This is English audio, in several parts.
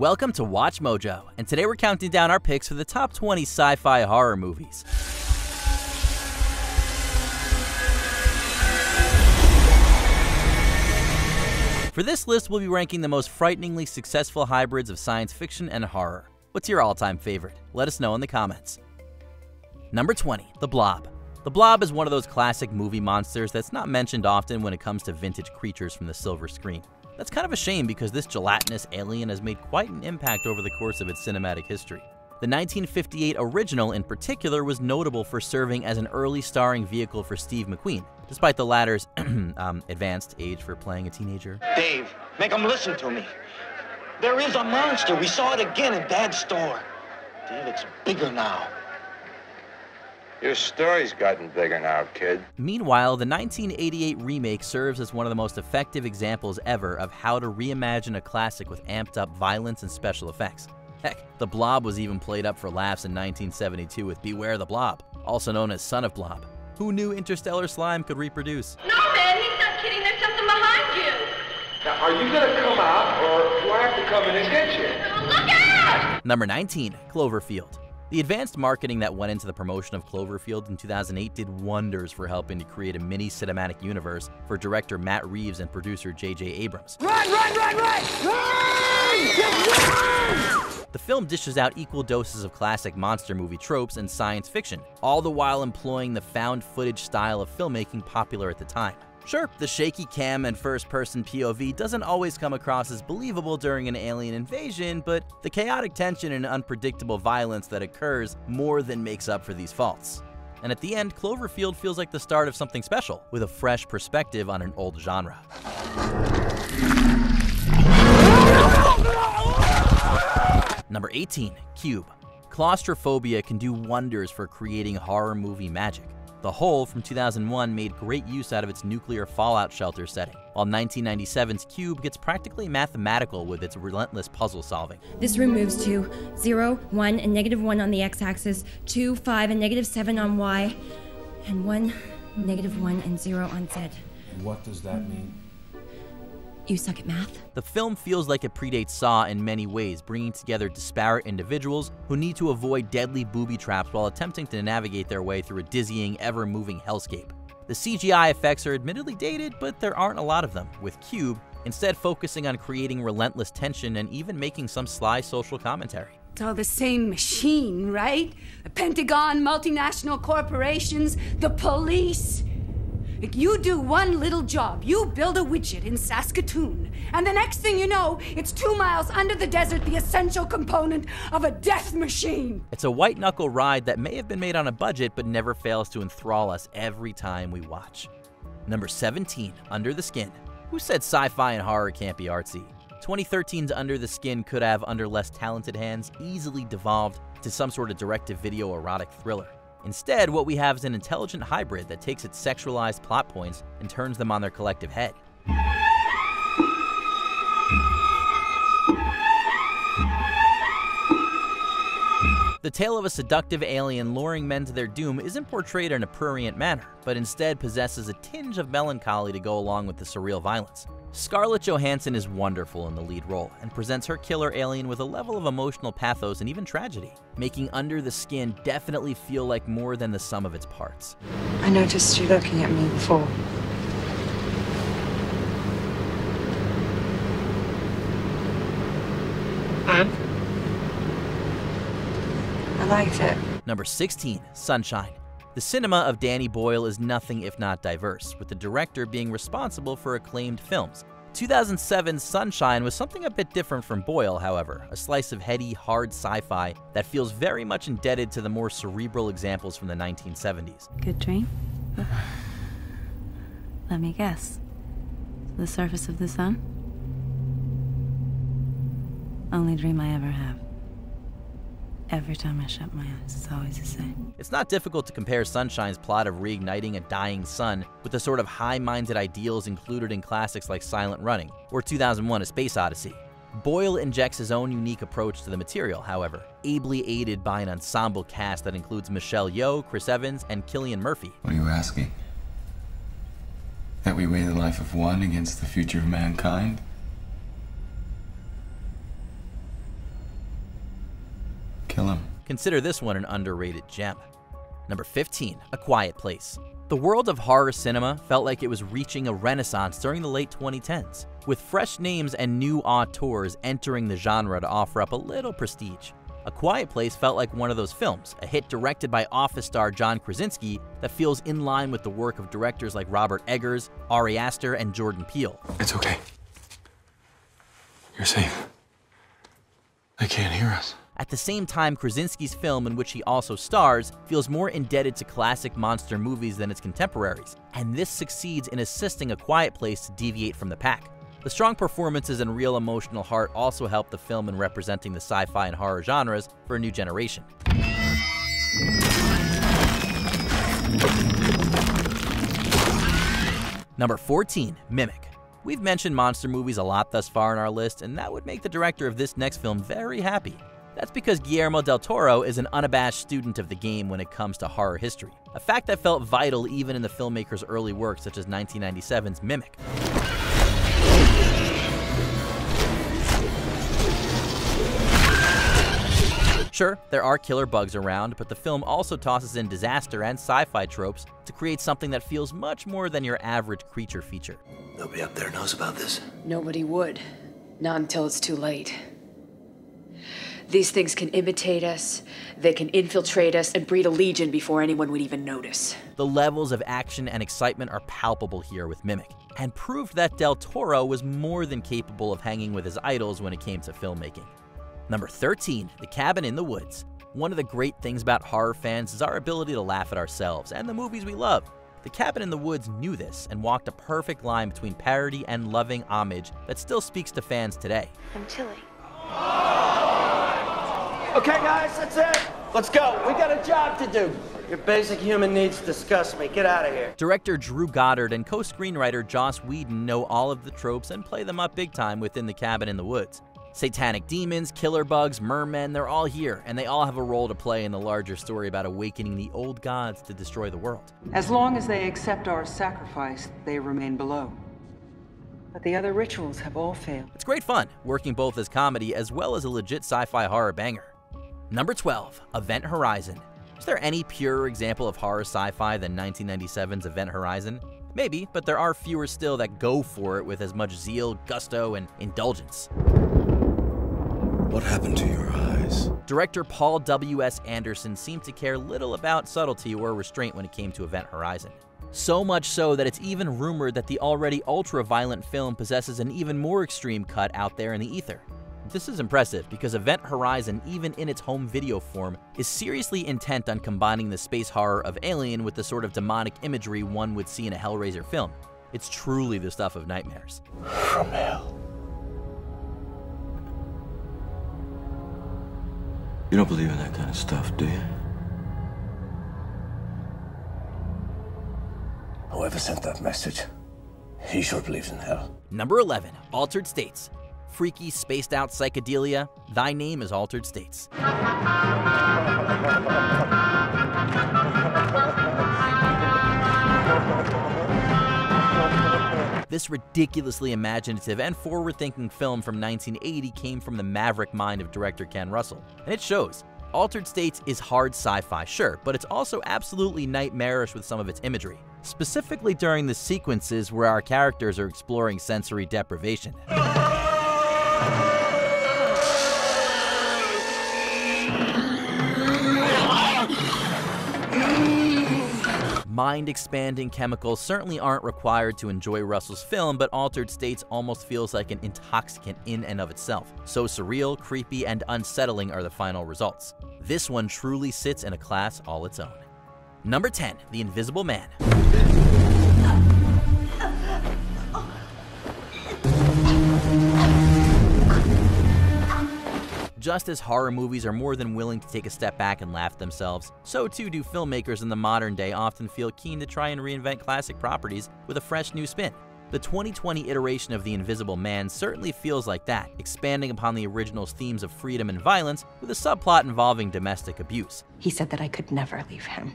Welcome to WatchMojo, and today we're counting down our picks for the top 20 sci fi horror movies. For this list, we'll be ranking the most frighteningly successful hybrids of science fiction and horror. What's your all time favorite? Let us know in the comments. Number 20, The Blob. The Blob is one of those classic movie monsters that's not mentioned often when it comes to vintage creatures from the silver screen. That's kind of a shame because this gelatinous alien has made quite an impact over the course of its cinematic history. The 1958 original, in particular, was notable for serving as an early starring vehicle for Steve McQueen, despite the latter's um, advanced age for playing a teenager. Dave, make them listen to me. There is a monster. We saw it again in Dad's store. Dave, it's bigger now. Your story's gotten bigger now, kid. Meanwhile, the 1988 remake serves as one of the most effective examples ever of how to reimagine a classic with amped up violence and special effects. Heck, The Blob was even played up for laughs in 1972 with Beware the Blob, also known as Son of Blob. Who knew interstellar slime could reproduce? No, man, he's not kidding. There's something behind you. Now, are you gonna come out, or do I have to come in and get you? Look out! Number 19, Cloverfield. The advanced marketing that went into the promotion of Cloverfield in 2008 did wonders for helping to create a mini cinematic universe for director Matt Reeves and producer J.J. Abrams. Run, run, run, run! Run! The film dishes out equal doses of classic monster movie tropes and science fiction, all the while employing the found footage style of filmmaking popular at the time. Sure, the shaky cam and first person POV doesn't always come across as believable during an alien invasion, but the chaotic tension and unpredictable violence that occurs more than makes up for these faults. And at the end, Cloverfield feels like the start of something special, with a fresh perspective on an old genre. Number 18, Cube. Claustrophobia can do wonders for creating horror movie magic. The Hole from 2001 made great use out of its nuclear fallout shelter setting, while 1997's Cube gets practically mathematical with its relentless puzzle solving. This room moves to 0, 1, and negative 1 on the x axis, 2, 5, and negative 7 on y, and 1, negative 1, and 0 on z. What does that mean? You suck at math? The film feels like it predates Saw in many ways, bringing together disparate individuals who need to avoid deadly booby traps while attempting to navigate their way through a dizzying, ever moving hellscape. The CGI effects are admittedly dated, but there aren't a lot of them, with Cube instead focusing on creating relentless tension and even making some sly social commentary. It's all the same machine, right? The Pentagon, multinational corporations, the police. You do one little job, you build a widget in Saskatoon, and the next thing you know, it's two miles under the desert, the essential component of a death machine. It's a white knuckle ride that may have been made on a budget but never fails to enthrall us every time we watch. Number 17, Under the Skin. Who said sci fi and horror can't be artsy? 2013's Under the Skin could have, under less talented hands, easily devolved to some sort of direct to video erotic thriller. Instead, what we have is an intelligent hybrid that takes its sexualized plot points and turns them on their collective head. The tale of a seductive alien luring men to their doom isn't portrayed in a prurient manner, but instead possesses a tinge of melancholy to go along with the surreal violence. Scarlett Johansson is wonderful in the lead role and presents her killer alien with a level of emotional pathos and even tragedy, making Under the Skin definitely feel like more than the sum of its parts. I noticed you looking at me before. And? I liked it. Number 16, Sunshine. The cinema of Danny Boyle is nothing if not diverse, with the director being responsible for acclaimed films. 2007's Sunshine was something a bit different from Boyle, however, a slice of heady, hard sci fi that feels very much indebted to the more cerebral examples from the 1970s. Good dream? Let me guess. The surface of the sun? Only dream I ever have. Every time I shut my eyes, it's always the same. It's not difficult to compare Sunshine's plot of reigniting a dying sun with the sort of high minded ideals included in classics like Silent Running or 2001 A Space Odyssey. Boyle injects his own unique approach to the material, however, ably aided by an ensemble cast that includes Michelle Yeoh, Chris Evans, and Cillian Murphy. What are you asking? That we weigh the life of one against the future of mankind? Consider this one an underrated gem. Number 15, A Quiet Place. The world of horror cinema felt like it was reaching a renaissance during the late 2010s, with fresh names and new auteurs entering the genre to offer up a little prestige. A Quiet Place felt like one of those films, a hit directed by Office star John Krasinski that feels in line with the work of directors like Robert Eggers, Ari Aster, and Jordan Peele. It's okay. You're safe. They can't hear us. At the same time, Krasinski's film, in which he also stars, feels more indebted to classic monster movies than its contemporaries, and this succeeds in assisting A Quiet Place to deviate from the pack. The strong performances and real emotional heart also help the film in representing the sci fi and horror genres for a new generation. Number 14, Mimic. We've mentioned monster movies a lot thus far in our list, and that would make the director of this next film very happy. That's because Guillermo del Toro is an unabashed student of the game when it comes to horror history, a fact that felt vital even in the filmmaker's early work such as 1997's Mimic. Sure, there are killer bugs around, but the film also tosses in disaster and sci fi tropes to create something that feels much more than your average creature feature. Nobody up there knows about this. Nobody would. Not until it's too late. These things can imitate us, they can infiltrate us, and breed a legion before anyone would even notice. The levels of action and excitement are palpable here with Mimic, and proved that Del Toro was more than capable of hanging with his idols when it came to filmmaking. Number 13, The Cabin in the Woods. One of the great things about horror fans is our ability to laugh at ourselves and the movies we love. The Cabin in the Woods knew this and walked a perfect line between parody and loving homage that still speaks to fans today. I'm chilly. Okay, guys, that's it. Let's go. We got a job to do. Your basic human needs disgust me. Get out of here. Director Drew Goddard and co screenwriter Joss Whedon know all of the tropes and play them up big time within The Cabin in the Woods. Satanic demons, killer bugs, mermen, they're all here, and they all have a role to play in the larger story about awakening the old gods to destroy the world. As long as they accept our sacrifice, they remain below. But the other rituals have all failed. It's great fun, working both as comedy as well as a legit sci fi horror banger. Number 12, Event Horizon. Is there any purer example of horror sci fi than 1997's Event Horizon? Maybe, but there are fewer still that go for it with as much zeal, gusto, and indulgence. What happened to your eyes? Director Paul W.S. Anderson seemed to care little about subtlety or restraint when it came to Event Horizon. So much so that it's even rumored that the already ultra violent film possesses an even more extreme cut out there in the ether. This is impressive because Event Horizon, even in its home video form, is seriously intent on combining the space horror of Alien with the sort of demonic imagery one would see in a Hellraiser film. It's truly the stuff of nightmares. From hell. You don't believe in that kind of stuff, do you? Whoever sent that message, he sure believes in hell. Number 11, Altered States. Freaky, spaced out psychedelia, thy name is Altered States. This ridiculously imaginative and forward thinking film from 1980 came from the maverick mind of director Ken Russell, and it shows. Altered States is hard sci fi, sure, but it's also absolutely nightmarish with some of its imagery, specifically during the sequences where our characters are exploring sensory deprivation. Mind expanding chemicals certainly aren't required to enjoy Russell's film, but Altered States almost feels like an intoxicant in and of itself. So surreal, creepy, and unsettling are the final results. This one truly sits in a class all its own. Number 10, The Invisible Man. Just as horror movies are more than willing to take a step back and laugh themselves, so too do filmmakers in the modern day often feel keen to try and reinvent classic properties with a fresh new spin. The 2020 iteration of The Invisible Man certainly feels like that, expanding upon the original's themes of freedom and violence with a subplot involving domestic abuse. He said that I could never leave him.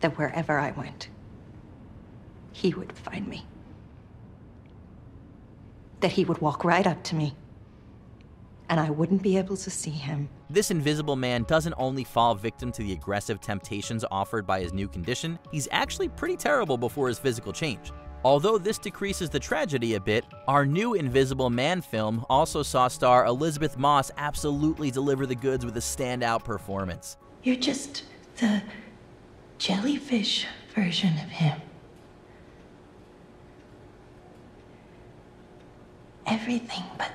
That wherever I went, he would find me. That he would walk right up to me and I wouldn't be able to see him. This invisible man doesn't only fall victim to the aggressive temptations offered by his new condition, he's actually pretty terrible before his physical change. Although this decreases the tragedy a bit, our new Invisible Man film also saw star Elisabeth Moss absolutely deliver the goods with a standout performance. You're just the jellyfish version of him. Everything but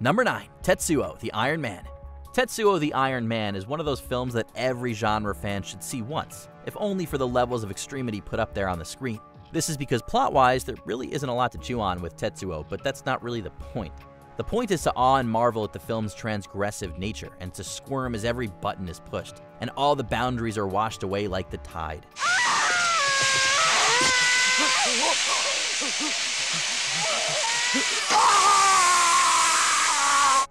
Number 9. Tetsuo, the Iron Man. Tetsuo the Iron Man is one of those films that every genre fan should see once, if only for the levels of extremity put up there on the screen. This is because plot-wise, there really isn't a lot to chew on with Tetsuo, but that's not really the point. The point is to awe and marvel at the film's transgressive nature, and to squirm as every button is pushed, and all the boundaries are washed away like the tide.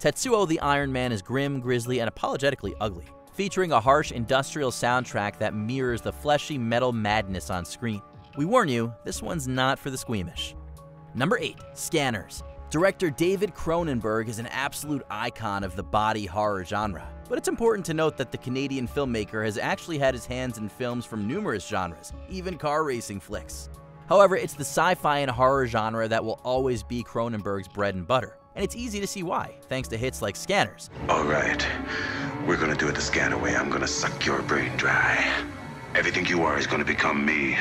Tetsuo the Iron Man is grim, grisly, and apologetically ugly, featuring a harsh industrial soundtrack that mirrors the fleshy metal madness on screen. We warn you, this one's not for the squeamish. Number 8. Scanners. Director David Cronenberg is an absolute icon of the body horror genre, but it's important to note that the Canadian filmmaker has actually had his hands in films from numerous genres, even car racing flicks. However, it's the sci-fi and horror genre that will always be Cronenberg's bread and butter. And it's easy to see why, thanks to hits like Scanners. All right, we're gonna do it the scanner way. I'm gonna suck your brain dry. Everything you are is gonna become me.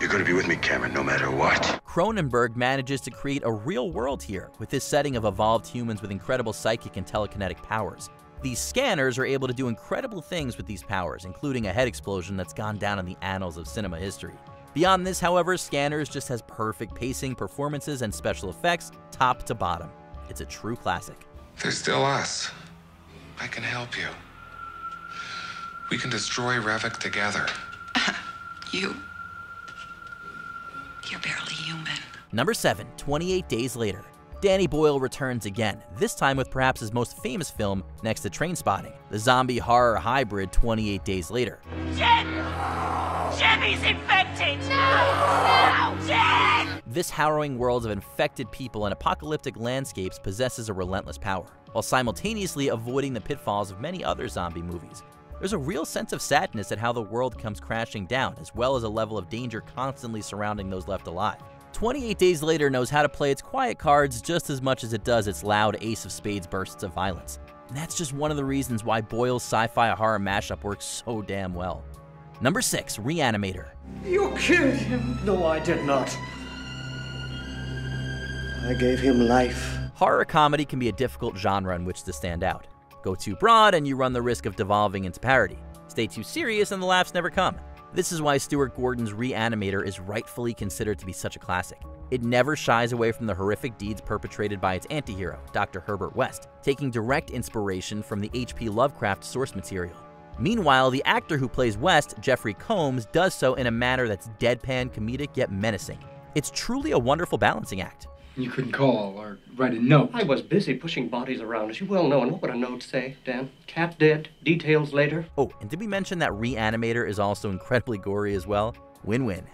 You're gonna be with me, Cameron, no matter what. Cronenberg manages to create a real world here with this setting of evolved humans with incredible psychic and telekinetic powers. These scanners are able to do incredible things with these powers, including a head explosion that's gone down in the annals of cinema history. Beyond this, however, Scanners just has perfect pacing, performances, and special effects, top to bottom. It's a true classic. There's still us. I can help you. We can destroy Revok together. You. You're barely human. Number 7, 28 Days Later. Danny Boyle returns again, this time with perhaps his most famous film next to Trainspotting, the zombie horror hybrid 28 Days Later. Jen! Jimmy's infected! No! No! Jen! This harrowing world of infected people and apocalyptic landscapes possesses a relentless power, while simultaneously avoiding the pitfalls of many other zombie movies. There's a real sense of sadness at how the world comes crashing down, as well as a level of danger constantly surrounding those left alive. 28 Days Later knows how to play its quiet cards just as much as it does its loud ace of spades bursts of violence. And that's just one of the reasons why Boyle's sci-fi horror mashup works so damn well. Number 6, Re-Animator. You killed him. No, I did not. I gave him life. Horror comedy can be a difficult genre in which to stand out. Go too broad and you run the risk of devolving into parody. Stay too serious and the laughs never come. This is why Stuart Gordon's Re-Animator is rightfully considered to be such a classic. It never shies away from the horrific deeds perpetrated by its antihero, Dr. Herbert West, taking direct inspiration from the H.P. Lovecraft source material. Meanwhile, the actor who plays West, Jeffrey Combs, does so in a manner that's deadpan comedic yet menacing. It's truly a wonderful balancing act. You couldn't call or write a note. I was busy pushing bodies around, as you well know, and what would a note say, Dan? Cat dead, details later? Oh, and did we mention that Re-Animator is also incredibly gory as well? Win-win.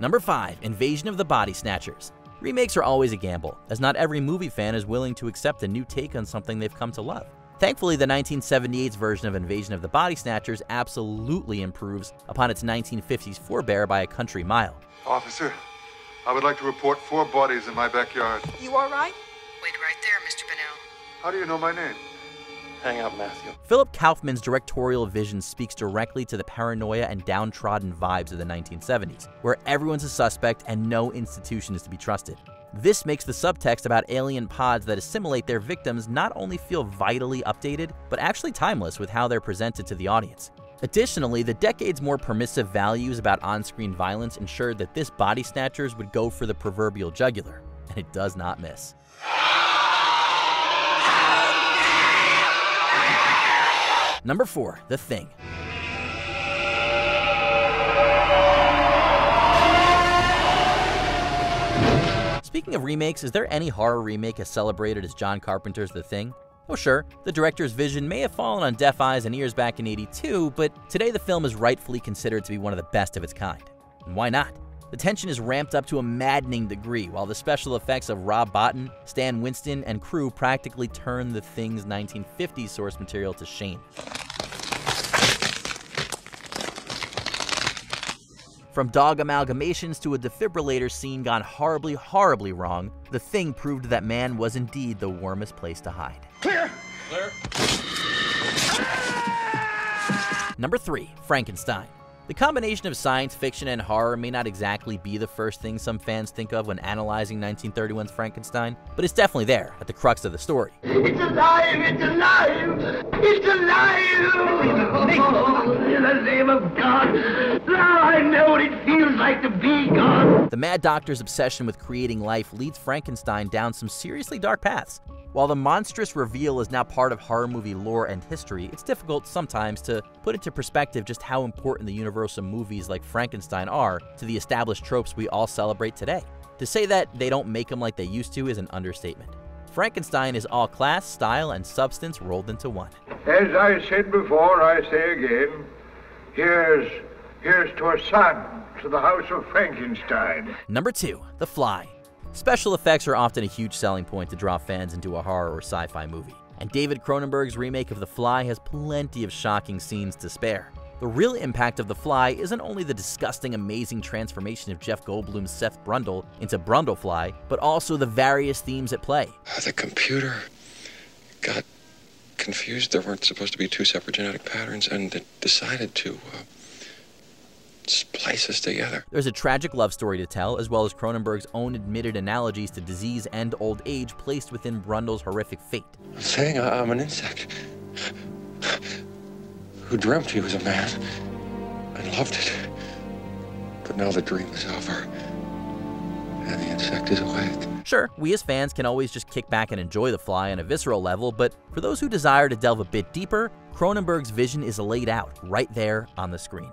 Number 5. Invasion of the Body Snatchers. Remakes are always a gamble, as not every movie fan is willing to accept a new take on something they've come to love. Thankfully, the 1978's version of Invasion of the Body Snatchers absolutely improves upon its 1950s forebear by a country mile. Officer, I would like to report four bodies in my backyard. You all right? Wait right there, Mr. Bennell. How do you know my name? Hang out, Matthew. Philip Kaufman's directorial vision speaks directly to the paranoia and downtrodden vibes of the 1970s, where everyone's a suspect and no institution is to be trusted. This makes the subtext about alien pods that assimilate their victims not only feel vitally updated, but actually timeless with how they're presented to the audience. Additionally, the decade's more permissive values about on-screen violence ensured that this body snatchers would go for the proverbial jugular, and it does not miss. Number 4. The Thing. Speaking of remakes, is there any horror remake as celebrated as John Carpenter's The Thing? Oh sure, the director's vision may have fallen on deaf eyes and ears back in 82, but today the film is rightfully considered to be one of the best of its kind. And why not? The tension is ramped up to a maddening degree, while the special effects of Rob Bottin, Stan Winston, and crew practically turn the thing's 1950s source material to shame. From dog amalgamations to a defibrillator scene gone horribly, horribly wrong, the thing proved that man was indeed the warmest place to hide. Clear! Clear. Number 3. Frankenstein. The combination of science fiction and horror may not exactly be the first thing some fans think of when analyzing 1931's Frankenstein, but it's definitely there at the crux of the story. It's alive! It's alive! It's alive! Oh, in the name of God! Now I know what it feels like to be God! The Mad Doctor's obsession with creating life leads Frankenstein down some seriously dark paths. While the monstrous reveal is now part of horror movie lore and history, it's difficult sometimes to put into perspective just how important the universe of movies like Frankenstein are to the established tropes we all celebrate today. To say that they don't make them like they used to is an understatement. Frankenstein is all class, style, and substance rolled into one. As I said before, I say again, here's, here's to a son, to the house of Frankenstein. Number 2. The Fly. Special effects are often a huge selling point to draw fans into a horror or sci fi movie, and David Cronenberg's remake of The Fly has plenty of shocking scenes to spare. The real impact of The Fly isn't only the disgusting, amazing transformation of Jeff Goldblum's Seth Brundle into Brundlefly, but also the various themes at play. The computer got confused. There weren't supposed to be two separate genetic patterns, and it decided to uh, splice us together. There's a tragic love story to tell, as well as Cronenberg's own admitted analogies to disease and old age placed within Brundle's horrific fate. I'm saying I'm an insect who dreamt he was a man and loved it. But now the dream is over, and the insect is awake. Sure, we as fans can always just kick back and enjoy The Fly on a visceral level, but for those who desire to delve a bit deeper, Cronenberg's vision is laid out right there on the screen.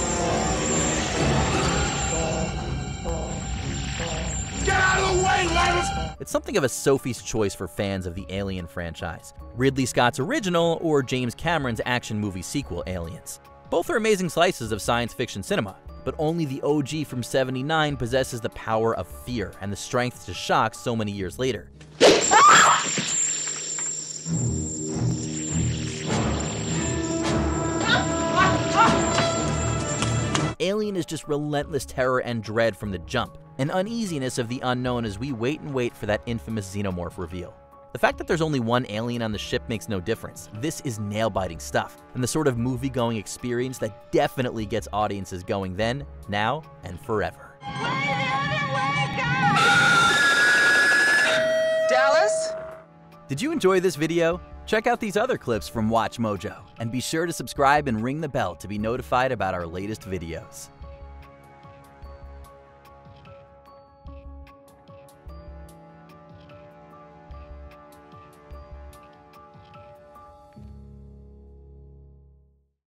It's something of a Sophie's choice for fans of the Alien franchise. Ridley Scott's original or James Cameron's action movie sequel, Aliens. Both are amazing slices of science fiction cinema, but only the OG from 79 possesses the power of fear and the strength to shock so many years later. Alien is just relentless terror and dread from the jump, an uneasiness of the unknown as we wait and wait for that infamous xenomorph reveal. The fact that there's only one alien on the ship makes no difference. This is nail biting stuff, and the sort of movie going experience that definitely gets audiences going then, now, and forever. Dallas? Did you enjoy this video? Check out these other clips from WatchMojo, and be sure to subscribe and ring the bell to be notified about our latest videos.